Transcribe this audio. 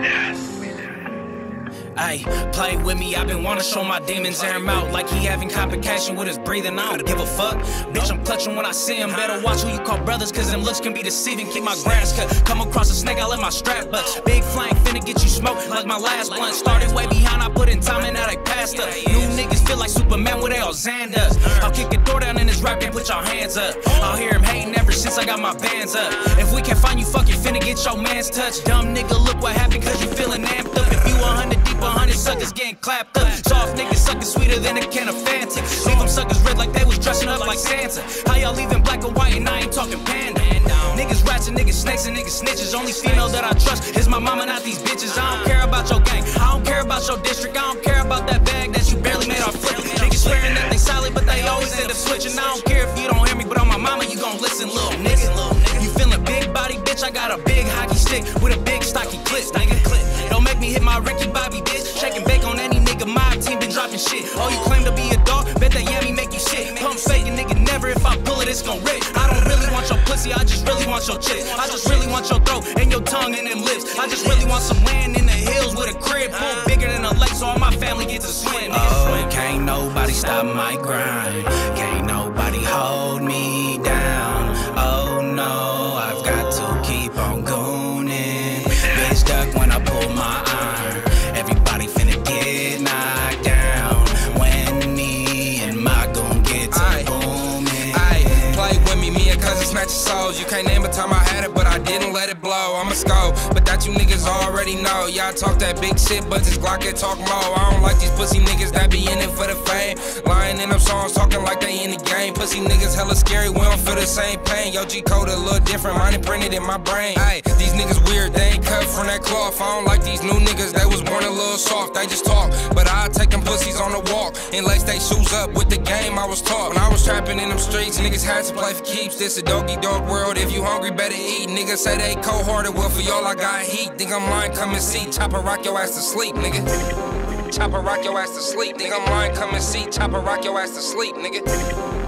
us. Ayy, play with me, I've been wanna show my demons air him out like he having complication with his breathing. I don't give a fuck. Bitch, I'm clutching when I see him. Better watch who you call brothers, cause them looks can be deceiving. Keep my grass cut. Come across a snake, I let my strap but Big flank finna get you smoked like my last blunt. Started way behind, I put in time and now they passed up. New niggas feel like Superman with all Xanders. I'll kick a door down in this rap game, put your hands up. I'll hear him hating ever since I got my bands up. If we can find you, fucking finna get your man's touch. Dumb nigga, look what happened, cause you feeling amped up. 100 getting clapped up. Soft niggas sucking sweeter than a can of Fanta. Leave them suckers red like they was dressing up like Santa. How y'all leaving black and white and I ain't talking panda? Niggas rats and niggas snakes and niggas snitches. Only female that I trust is my mama, not these bitches. I don't care about your gang. I don't care about your district. I don't care about that bag that you barely made off flip. Niggas swearing that they solid, but they always end up switching. I don't care if you don't hear me, but on my mama, you gon' listen, little nigga. You feeling big body, bitch? I got a big hockey stick with a big stocky clip, nigga. Don't make me hit my Ricky Bobby, nigga. My team been dropping shit. Oh, you claim to be a dog? Bet that yammy make you shit. Pump faking, nigga. Never if I pull it, it's gon' rip. I don't really want your pussy. I just really want your chick. I just really want your throat and your tongue and them lips. I just really want some land in the hills with a crib pool bigger than a lake, so all my family gets to swim. Oh, can't nobody stop my grind. Can't nobody hold me down. Your souls. You can't name a time I had it, but I didn't let it blow. I'm a skull, but that you niggas already know. Y'all talk that big shit, but this Glock can talk more. I don't like these pussy niggas that be in it for the fame. In them songs, talking like they in the game. Pussy niggas hella scary, we don't feel the same pain. Yo, G code a little different, mine imprinted in my brain. These niggas weird, they ain't cut from that cloth. I don't like these new niggas, they was born a little soft. They just talk, but I take them pussies on the walk and lace they shoes up with the game I was taught. When I was trapping in them streets, niggas had to play for keeps. This a doggy dog world. If you hungry, better eat. Niggas say they cold hearted. Well, for y'all, I got heat. Think I'm lying, come and see. Chopper rock your ass to sleep, nigga. Chopper rock your ass to sleep. nigga. I'm come and see. Chopper rock your ass to sleep, nigga.